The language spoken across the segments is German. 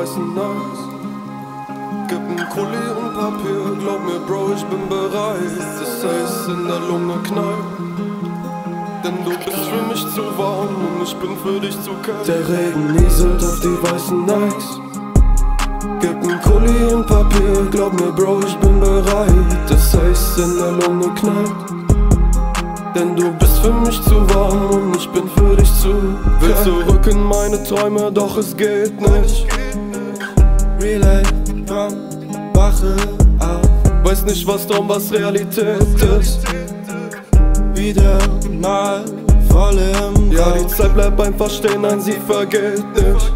weißen Nights. Gib ein Kuli und Papier, glaub mir, Bro, ich bin bereit. Das heißt in der Lunge knallt. Denn du bist für mich zu warm und ich bin für dich zu kalt. Der Regen nieselt auf die weißen Nikes. Gib ein Kuli und Papier, glaub mir, Bro, ich bin bereit. Das heißt in der Lunge knallt. Denn du bist für mich zu warm und ich bin für dich zu. Will zurück in meine Träume, doch es geht nicht. Relay, komm, wache auf. Weiß nicht, was Traum, was Realität ist. Wieder mal voll im Ja, die Zeit bleibt einfach stehen, nein, sie vergeht nicht.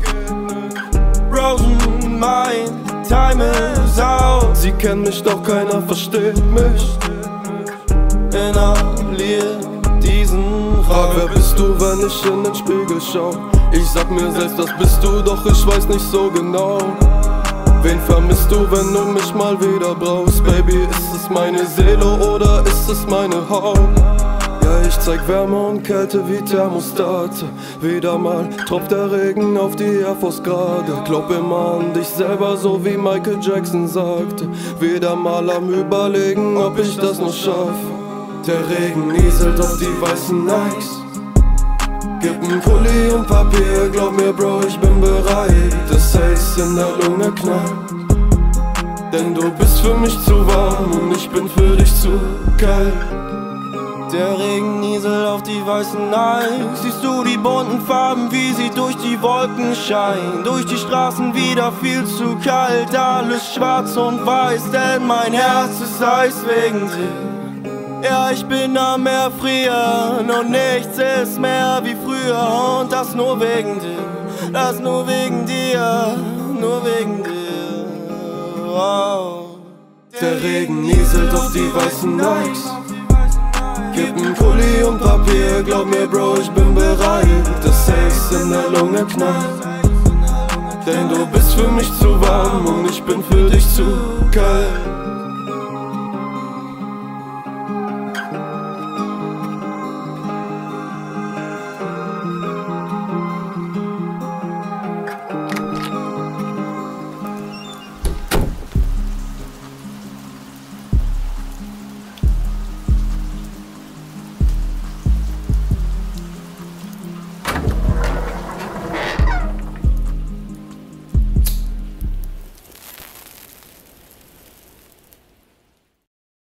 Frozen, mein Time is out. Sie kennen mich, doch keiner versteht mich. Inhalier diesen Frag, wer bist du, wenn ich in den Spiegel schau? Ich sag mir selbst, das bist du, doch ich weiß nicht so genau. Wen vermisst du, wenn du mich mal wieder brauchst? Baby, ist es meine Seele oder ist es meine Haut? Ja, ich zeig Wärme und Kälte wie Thermostate. Wieder mal tropft der Regen auf die Air Force gerade. Glaub immer an dich selber, so wie Michael Jackson sagte. Wieder mal am Überlegen, ob ich das noch schaffe. Der Regen nieselt auf die weißen Nikes. Gib ein Pulli und Papier, glaub mir, Bro, ich bin bereit. Das heißt in der Lunge knallt. Denn du bist für mich zu warm und ich bin für dich zu kalt. Der Regen nieselt auf die weißen Nikes. Siehst du die bunten Farben, wie sie durch die Wolken scheinen? Durch die Straßen wieder viel zu kalt, alles schwarz und weiß, denn mein Herz ist heiß wegen dir. Ja, ich bin am Erfrieren und nichts ist mehr wie früher. Und das nur wegen dir, das nur wegen dir, nur wegen dir. Wow. Der Regen nieselt auf die weißen Nikes. Gib ein Pulli und Papier, glaub mir, Bro, ich bin bereit. Das Haze in der Lunge knallt. Denn du bist für mich zu warm und ich bin für dich zu kalt.